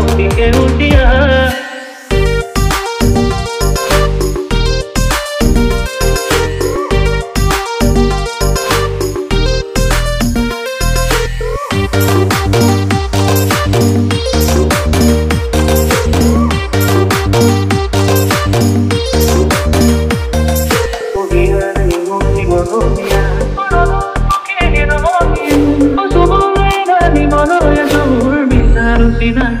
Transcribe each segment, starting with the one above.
ಉಂಡಿಗೆ ಉಂಡಿಯ Oh, yeah.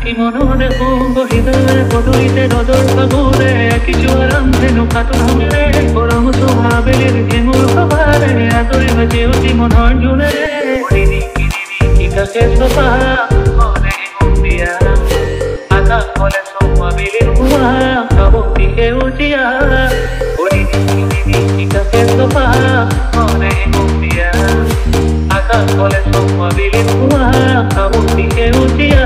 কি মননে বহিদার পদুইতে নজর ফাগুনে কিছু আরামধেনু কাতুরে পরম সোহাবের ঘেমুর সভারে আদরি বাজে অতি মনর জুড়ে কাকে সোফা মনে মুন্দিয়া আতা কলে সোমাবিলির হুয়া কাবুক দিকে উঠিয়া। কাকে সোফা মনে মুন্দিয়া আতা কলে সোমাবিলির হুয়া কাবুক দিকে উঠিয়া।